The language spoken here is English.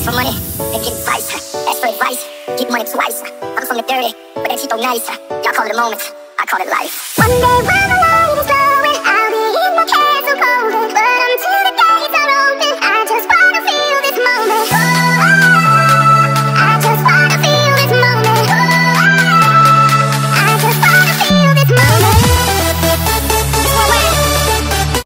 Ask for money, then get advice. Ask for advice, get money twice. I'm from the dirty, but that shit don't nice. Y'all call it a moment, I call it life. One day when